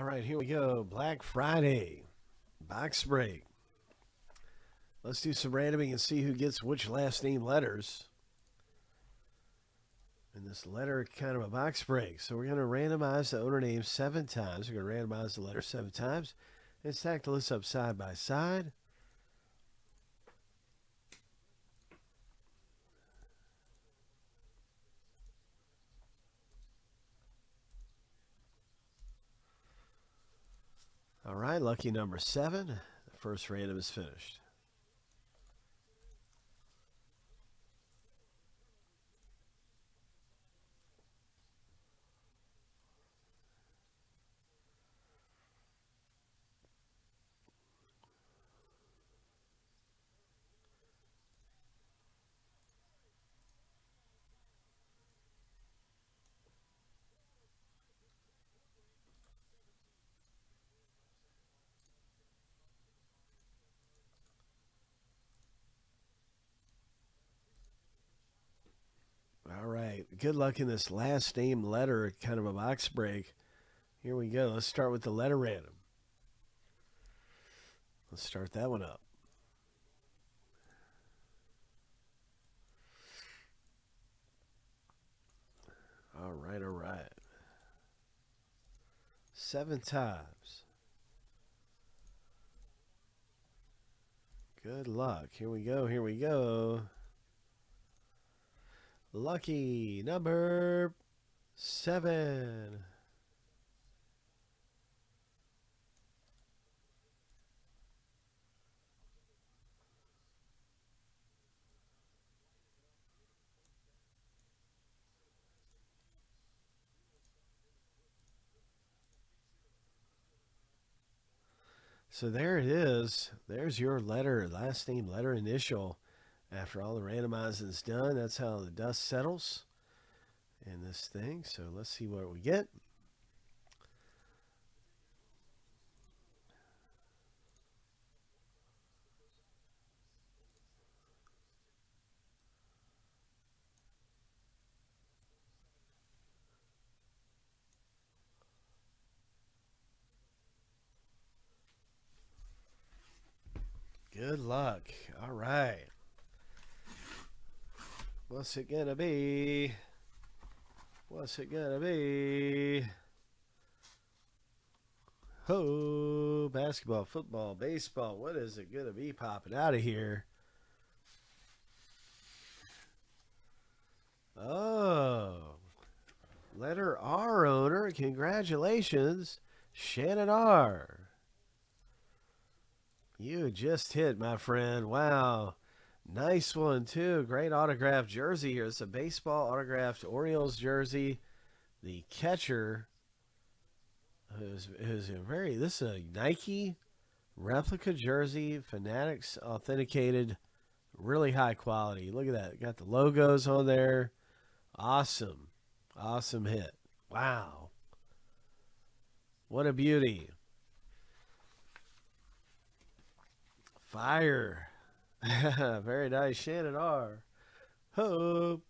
All right, here we go. Black Friday box break. Let's do some randoming and see who gets which last name letters. And this letter kind of a box break. So we're going to randomize the owner name seven times. We're going to randomize the letter seven times and stack the list up side by side. All right, lucky number seven. The first random is finished. All right. Good luck in this last name letter, kind of a box break. Here we go. Let's start with the letter random. Let's start that one up. All right, all right. Seven times. Good luck. Here we go. Here we go. Lucky number seven. So there it is. There's your letter, last name, letter, initial. After all the randomizing is done, that's how the dust settles in this thing. So let's see what we get. Good luck. All right. What's it gonna be? What's it gonna be? Oh, basketball, football, baseball. What is it gonna be popping out of here? Oh, letter R owner. Congratulations, Shannon R. You just hit, my friend. Wow. Nice one, too. Great autographed jersey here. It's a baseball autographed Orioles jersey. The catcher who's, who's a very, this is a Nike replica jersey. Fanatics authenticated. Really high quality. Look at that. Got the logos on there. Awesome. Awesome hit. Wow. What a beauty. Fire. Very nice. Shannon R. Hope.